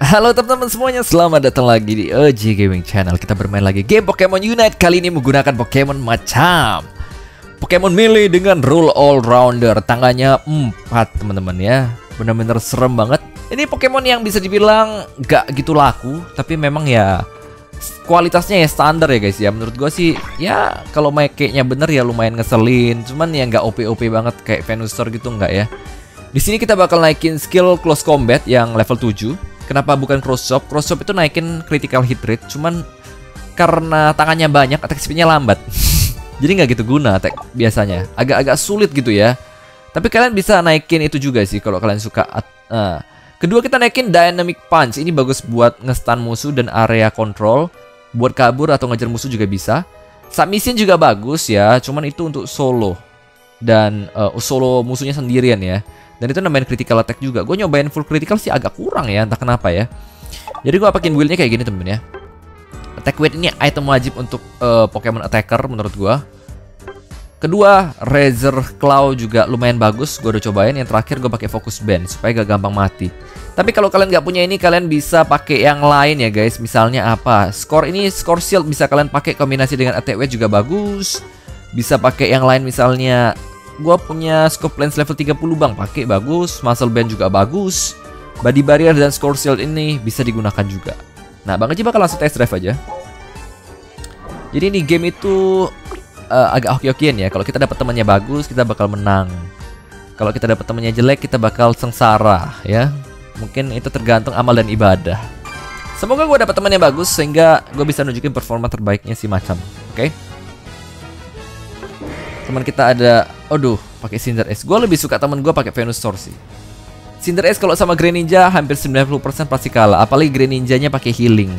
Halo teman-teman semuanya, selamat datang lagi di OG Gaming Channel. Kita bermain lagi game Pokemon Unite. Kali ini menggunakan Pokemon macam Pokemon Melee dengan rule all rounder. Tangannya 4 teman-teman ya. Bener-bener serem banget. Ini Pokemon yang bisa dibilang gak gitu laku Tapi memang ya kualitasnya ya standar ya guys ya. Menurut gue sih ya kalau make-nya bener ya lumayan ngeselin. Cuman ya nggak OP-OP banget kayak Venusaur gitu nggak ya. Di sini kita bakal naikin skill close combat yang level 7 Kenapa bukan cross chop? Cross chop itu naikin critical hit rate, cuman karena tangannya banyak, attack speednya lambat. Jadi nggak gitu guna attack biasanya. Agak-agak sulit gitu ya. Tapi kalian bisa naikin itu juga sih kalau kalian suka. Uh. Kedua kita naikin dynamic punch. Ini bagus buat ngestan musuh dan area control. Buat kabur atau ngejar musuh juga bisa. Submission juga bagus ya, cuman itu untuk solo dan uh, solo musuhnya sendirian ya. Dan itu nambahin critical attack juga. Gue nyobain full critical sih agak kurang ya, entah kenapa ya. Jadi gue pakein buildnya kayak gini temen ya. Attack weight ini item wajib untuk uh, Pokemon attacker menurut gue. Kedua, Razor Claw juga lumayan bagus. Gue udah cobain. Yang terakhir gue pakai Focus Band supaya gak gampang mati. Tapi kalau kalian nggak punya ini, kalian bisa pakai yang lain ya guys. Misalnya apa? Score ini Score Shield bisa kalian pakai kombinasi dengan attack weight juga bagus. Bisa pakai yang lain misalnya gua punya scope lens level 30 bang. Pakai bagus muscle band juga bagus. Body barrier dan score shield ini bisa digunakan juga. Nah bang Aji bakal langsung test drive aja. Jadi ini game itu uh, agak hoki-hokian ya. Kalau kita dapat temannya bagus kita bakal menang. Kalau kita dapat temannya jelek kita bakal sengsara ya. Mungkin itu tergantung amal dan ibadah. Semoga gue dapat temannya bagus sehingga gue bisa nunjukin performa terbaiknya si macam oke? okay? Teman kita ada aduh pakai Cinder S. Gue lebih suka teman gue pakai Venusaur sih. Cinder S kalau sama Greninja hampir 90% pasti kalah. Apalagi Greninjanya pakai healing.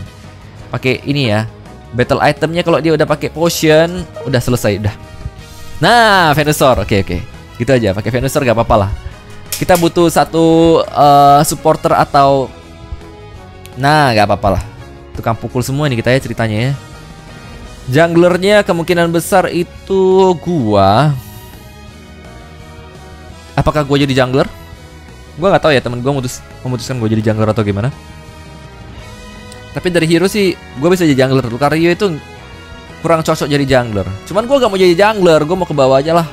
Pakai ini ya battle itemnya kalau dia udah pakai potion udah selesai udah. Nah Venusaur oke oke. Gitu aja pakai Venusaur gak apa-apa lah. Kita butuh satu uh, supporter atau nah gak apa-apa lah. Tukang pukul semua nih kita ya ceritanya ya Junglernya kemungkinan besar itu gua. Apakah gua jadi jungler? Gua nggak tahu ya temen gua memutus, memutuskan gua jadi jungler atau gimana. Tapi dari hero sih gua bisa jadi jungler. Lucario itu kurang cocok jadi jungler. Cuman gua gak mau jadi jungler, gua mau ke bawah aja lah.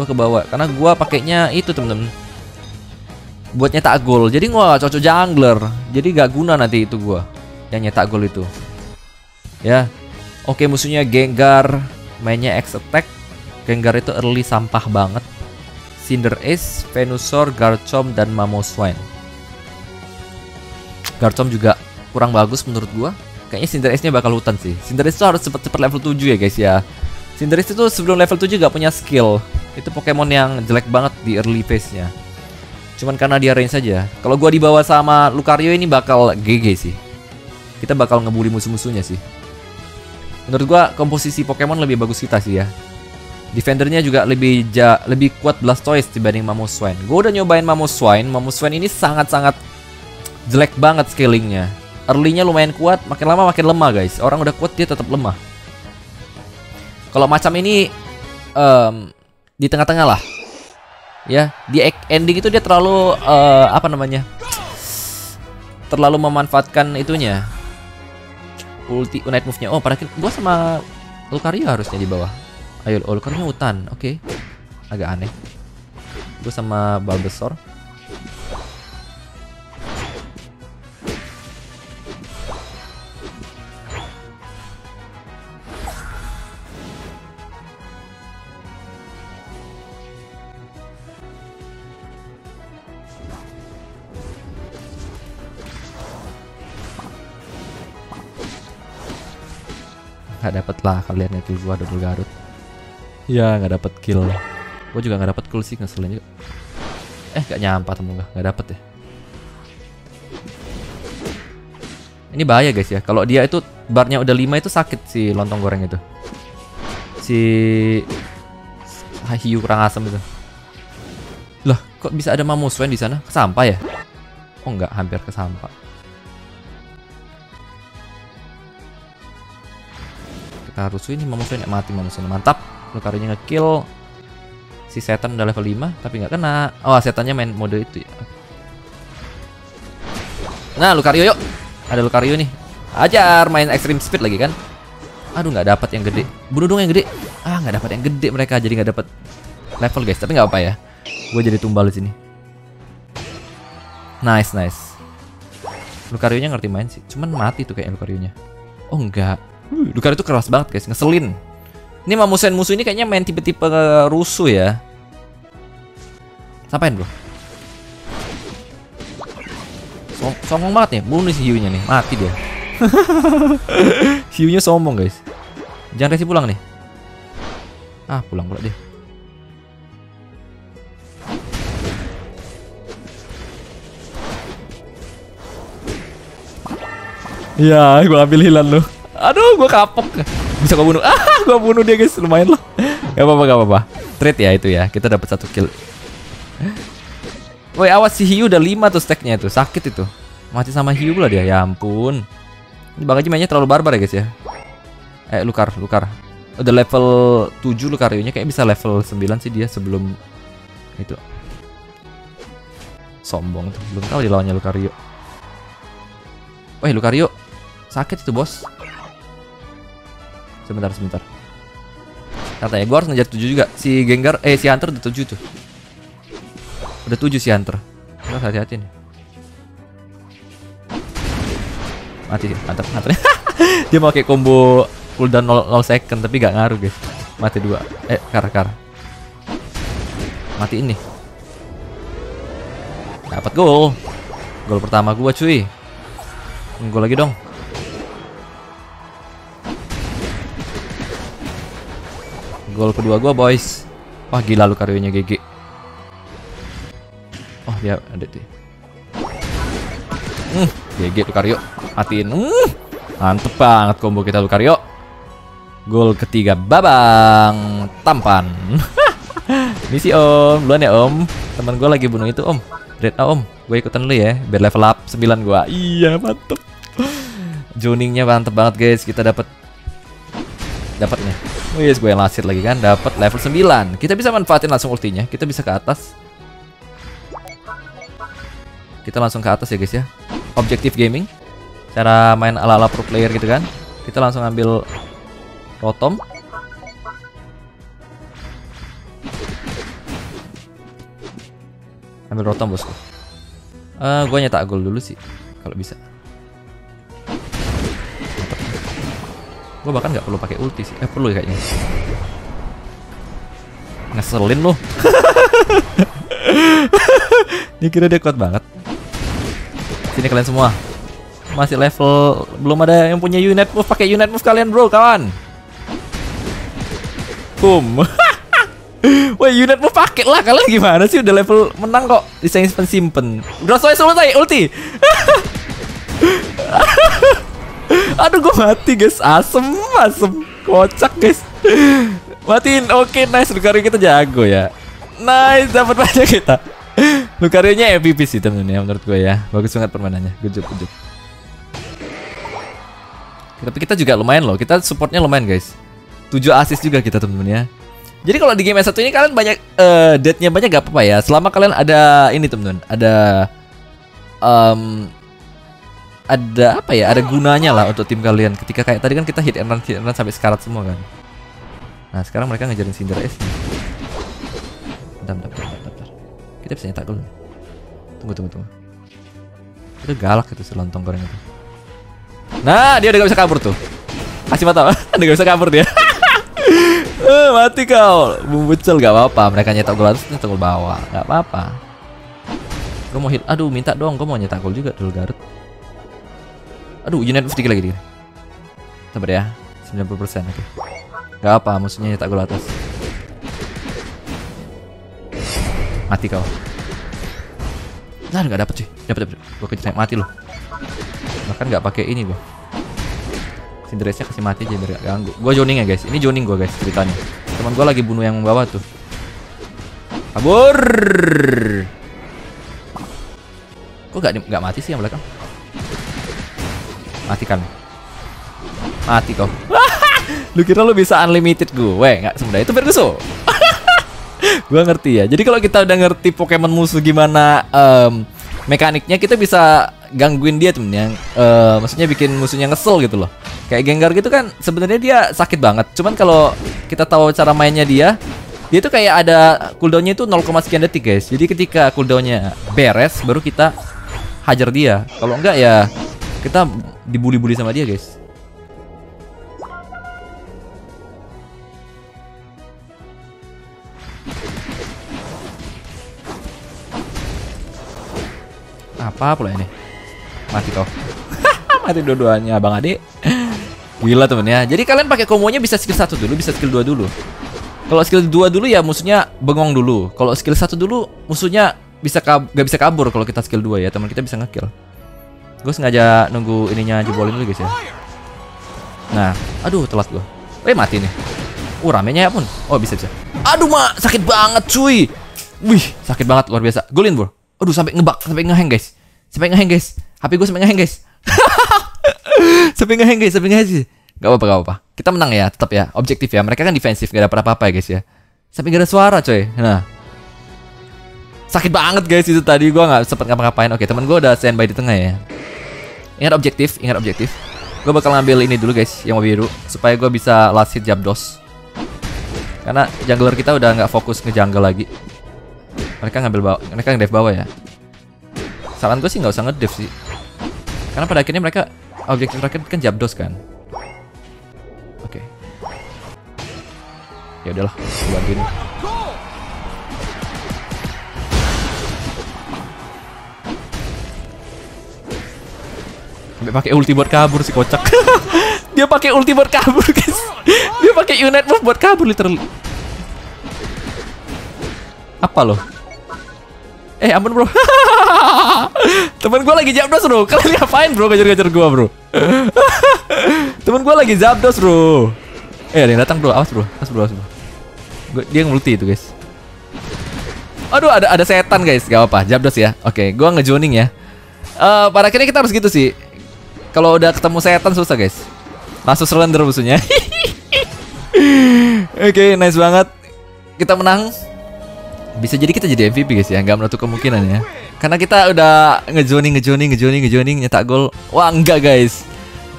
Gua ke bawah karena gua pakainya itu temen-temen. Buat nyetak gol. Jadi gua gak cocok jungler. Jadi gak guna nanti itu gua yang nyetak gol itu. Ya. Oke, musuhnya Gengar, mainnya X attack. Gengar itu early sampah banget. Cinder Ace, Venusaur, Garchomp dan Mamoswine. Garchomp juga kurang bagus menurut gua. Kayaknya Cinder Ace-nya bakal hutan sih. Cinder Ace itu harus cepet-cepet level 7 ya guys ya. Cinder Ace itu sebelum level 7 gak punya skill. Itu Pokemon yang jelek banget di early phase-nya. Cuman karena dia range saja. Kalau gua dibawa sama Lucario ini bakal GG sih. Kita bakal ngebully musuh-musuhnya sih. Menurut gua komposisi Pokemon lebih bagus kita sih ya. Defendernya juga lebih ja, lebih kuat Blastoise dibanding Mamoswine. Gue udah nyobain Mamoswine. Mamoswine ini sangat-sangat jelek banget scalingnya. Early-nya lumayan kuat, makin lama makin lemah guys. Orang udah kuat dia tetap lemah. Kalau macam ini um, di tengah-tengah lah. Ya, di ending itu dia terlalu uh, apa namanya? Terlalu memanfaatkan itunya ulti unite move-nya. Oh, pada gua sama Lucario harusnya di bawah. Ayo, oh, Lucario hutan. Oke. Okay. Agak aneh. Gue sama Bulbasaur. Nggak dapet lah kalian ngekill gua double garut. Ya nggak dapet kill. Gua juga nggak dapet kill sih ngeselin juga. Eh nggak nyampa temen gua. Nggak dapet ya. Ini bahaya guys ya. Kalau dia itu barnya udah 5 itu sakit si lontong goreng itu. Si hiu kurang asem itu. Lah kok bisa ada mamuswen di sana? Kesampah ya? Oh nggak hampir kesampah. kita harus ini Mamuswine mati Mamuswine mantap Lucario ngekill si setan udah level 5 tapi nggak kena oh setannya main mode itu ya Nah, Lucario yuk. Ada Lucario nih. Ajar main extreme speed lagi kan. Aduh, nggak dapat yang gede. Bunuh dong yang gede. Ah, nggak dapat yang gede mereka jadi nggak dapat level guys. Tapi nggak apa ya. Gue jadi tumbal di sini. Nice, nice. Lucario-nya ngerti main sih. Cuman mati tuh kayak Lucario-nya. Oh enggak. Uh, Lucario itu keras banget guys, ngeselin. Ini Mamusen musuh ini kayaknya main tipe-tipe rusuh ya. Sampain bro. Som sombong banget nih, bunuh si hiunya nih, mati dia. hiunya sombong guys. Jangan resi pulang nih. Ah pulang pula dia. Iya, gua ambil hilan lu. Aduh, gua kapok. Bisa gua bunuh. Ah, gua bunuh dia guys, lumayan lah. Gak apa-apa, gak apa-apa. Trade ya itu ya. Kita dapat satu kill. Woi, awas si Hiu udah 5 tuh stacknya itu. Sakit itu. Mati sama Hiu pula dia. Ya ampun. Ini Bang Haji mainnya terlalu barbar ya guys ya. Eh, Lukar, Lukar. Udah level 7 Lucarionya kayak bisa level 9 sih dia sebelum itu. Sombong tuh. Belum tahu dia lawannya Lucario. Woi, Lucario. Sakit itu, Bos. Sebentar, sebentar. Katanya gue harus ngejar 7 juga. Si Gengar, eh si Hunter udah 7 tuh. Udah 7 si Hunter. Kita hati-hati nih. Mati sih, Hunter, Hunter. Dia mau pakai combo cooldown 0, 0 second tapi gak ngaruh, guys. Mati dua. Eh, kar kar. Mati ini. Dapat gol. Gol pertama gua, cuy. Gol lagi dong. Gol kedua gua, boys. Wah, gila lu karyonya GG. Oh, dia ada tuh. Hmm, GG tuh Karyo. Matiin. Hmm, mantep banget combo kita Lucario. Gol ketiga babang tampan. Misi om, duluan ya om. Teman gue lagi bunuh itu om. Red om, gue ikutan dulu ya, biar level up 9 gua. Iya mantep. Juningnya mantep banget guys. Kita dapat dapat nih. Oh yes, gue yang lagi kan, dapat level 9. Kita bisa manfaatin langsung ultinya. Kita bisa ke atas. Kita langsung ke atas ya guys ya. Objektif gaming. Cara main ala-ala pro player gitu kan. Kita langsung ambil rotom. Ambil rotom bosku. Uh, gue nyetak gol dulu sih kalau bisa. Gue bahkan nggak perlu pakai ulti sih. Eh perlu ya kayaknya. Ngeselin loh. dia kira dia kuat banget. Sini kalian semua. Masih level belum ada yang punya unit move pakai unit move kalian bro kawan. Boom. Wah unit move pakai lah kalian gimana sih udah level menang kok bisa simpen simpen. Udah selesai selesai ulti. Aduh gue mati guys. Asem asem. Kocak guys. Matiin. Oke nice. Lucario kita jago ya. Nice. Dapat banyak kita. Lucario-nya MVP sih temen ya menurut gue ya. Bagus banget permainannya. Good job, good job. Tapi kita juga lumayan loh. Kita supportnya lumayan guys. 7 assist juga kita temen-temen ya jadi kalau di game S1 ini kalian banyak uh, death-nya banyak gak apa-apa ya. Selama kalian ada ini temen-temen Ada um, ada apa ya ada gunanya lah untuk tim kalian. Ketika kayak tadi kan kita hit and run hit and run sampai sekarat semua kan. Nah sekarang mereka ngejarin Cinder S. Bentar, bentar, kita bisa nyetak dulu. Tunggu tunggu tunggu. Itu galak itu si lontong goreng itu. Nah dia udah gak bisa kabur tuh. Kasih mata. Udah gak bisa kabur dia. Eh, mati kau. Bumbu cel gak apa-apa. Mereka nyetak gol atas nyetak gol bawah. Gak apa-apa. Gue mau hit. Aduh minta dong. Gue mau nyetak gol juga dulu Garut Aduh, unit move lagi dikit. Sabar ya. 90% oke. Okay. Gak apa, musuhnya nyetak gol atas. Mati kau. Nah, nggak dapet cuy. Dapat dapat. Gua kejar mati loh. Bahkan nggak pakai ini gua. Cinderesnya kasih mati aja biar gak ganggu. Gua joning ya guys. Ini joning gua guys ceritanya. Teman gua lagi bunuh yang bawah tuh. Kabur. Kok gak, gak mati sih yang belakang? Matikan. Mati kau. lu kira lu bisa unlimited gue? Nggak semudah itu Ferguson. gue ngerti ya. Jadi kalau kita udah ngerti Pokemon musuh gimana um, mekaniknya, kita bisa gangguin dia temen yang eh, maksudnya bikin musuhnya ngesel gitu loh. Kayak Gengar gitu kan sebenarnya dia sakit banget. Cuman kalau kita tahu cara mainnya dia, dia tuh kayak ada cooldownnya itu 0, sekian detik guys. Jadi ketika cooldownnya beres, baru kita hajar dia. Kalau enggak ya kita dibully-bully sama dia guys. Apa pula ini? Mati kau. Mati dua-duanya Bang Ade. Gila temen ya. Jadi kalian pakai komonya bisa skill satu dulu, bisa skill 2 dulu. Kalau skill 2 dulu ya musuhnya bengong dulu. Kalau skill satu dulu musuhnya bisa gak bisa kabur kalau kita skill 2 ya. Teman kita bisa ngekill. Gue sengaja nunggu ininya jebolin dulu guys ya. Nah, aduh telat gue. Eh mati nih. Uh ramenya ya pun. Oh bisa bisa. Aduh mak sakit banget cuy. Wih sakit banget luar biasa. Golin bro. Aduh sampai ngebak, sampai ngeheng guys. Sampai ngeheng guys. HP gue sampai ngeheng guys. sampai ngeheng guys, sampai ngeheng guys. Gak apa-apa, gak apa-apa. Kita menang ya, tetap ya. Objektif ya. Mereka kan defensif, gak ada apa-apa ya guys ya. Sampai gak ada suara coy. Nah. Sakit banget guys itu tadi gue nggak sempet ngapa-ngapain. Oke, teman gue udah standby di tengah ya. Ingat objektif, ingat objektif. Gue bakal ngambil ini dulu guys, yang biru supaya gue bisa last hit Japdos. Karena jungler kita udah nggak fokus ke lagi. Mereka ngambil bawah, mereka ngedive bawah ya. Saran gue sih nggak usah ngedive sih. Karena pada akhirnya mereka objektif mereka kan Japdos kan. Oke. Ya udahlah, gue bantuin. Pakai ulti buat kabur si kocak. Dia pakai ulti buat kabur, guys. Dia pakai unit move buat kabur literally. Apa loh? Eh ampun bro. Temen gue lagi Zapdos bro. Kalian ngapain bro? Gajar-gajar gue bro. Temen gue lagi Zapdos bro. Eh ada yang datang bro. Awas bro. Awas bro, awas bro. Gua, Dia ngulti itu guys. Aduh ada ada setan guys. Gak apa-apa. Zapdos ya. Oke gue ngejoning ya. Uh, Pada akhirnya kita harus gitu sih Kalau udah ketemu setan susah guys. Langsung surrender musuhnya. Oke okay, nice banget. Kita menang. Bisa jadi kita jadi MVP guys ya. Nggak menutup kemungkinan ya. Karena kita udah ngejoning ngejoning ngejoning ngejoning nyetak gol. Wah enggak guys.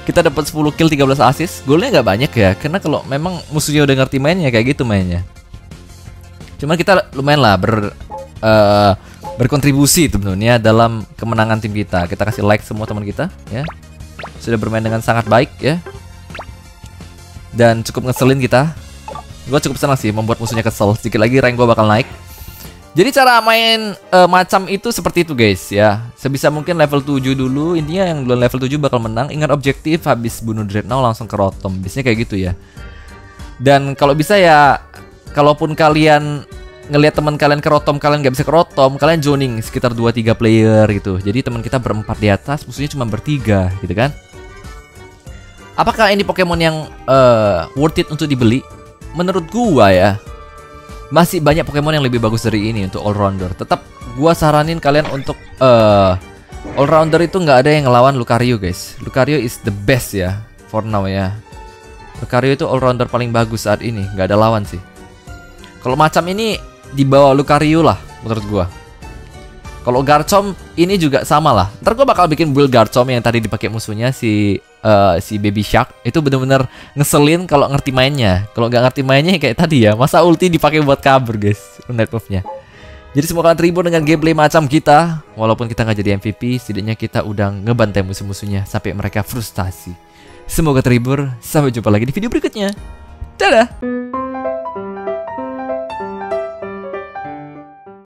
Kita dapat 10 kill 13 assist. Golnya nggak banyak ya. Karena kalau memang musuhnya udah ngerti mainnya kayak gitu mainnya. Cuman kita lumayan lah ber uh, berkontribusi teman-teman ya dalam kemenangan tim kita. Kita kasih like semua teman kita ya sudah bermain dengan sangat baik ya dan cukup ngeselin kita gue cukup senang sih membuat musuhnya kesel sedikit lagi rank gue bakal naik jadi cara main uh, macam itu seperti itu guys ya. Sebisa mungkin level 7 dulu. Intinya yang duluan level 7 bakal menang. Ingat objektif habis bunuh Dreadnought langsung ke Rotom. Biasanya kayak gitu ya. Dan kalau bisa ya kalaupun kalian ngelihat teman kalian ke Rotom kalian nggak bisa ke Rotom, kalian joining sekitar 2 3 player gitu. Jadi teman kita berempat di atas, musuhnya cuma bertiga gitu kan. Apakah ini Pokemon yang uh, worth it untuk dibeli? Menurut gua ya, masih banyak Pokemon yang lebih bagus dari ini untuk all rounder. Tetap gua saranin kalian untuk uh, all rounder itu nggak ada yang ngelawan Lucario guys. Lucario is the best ya for now ya. Lucario itu all rounder paling bagus saat ini, nggak ada lawan sih. Kalau macam ini di bawah Lucario lah menurut gua. Kalau Garchomp ini juga sama lah. Ntar gue bakal bikin build Garchomp yang tadi dipakai musuhnya si uh, si Baby Shark itu bener-bener ngeselin kalau ngerti mainnya. Kalau nggak ngerti mainnya kayak tadi ya, masa ulti dipakai buat kabur guys, net move-nya. Jadi semoga kalian terhibur dengan gameplay macam kita. Walaupun kita nggak jadi MVP, setidaknya kita udah ngebantai musuh-musuhnya sampai mereka frustasi. Semoga terhibur. Sampai jumpa lagi di video berikutnya. Dadah.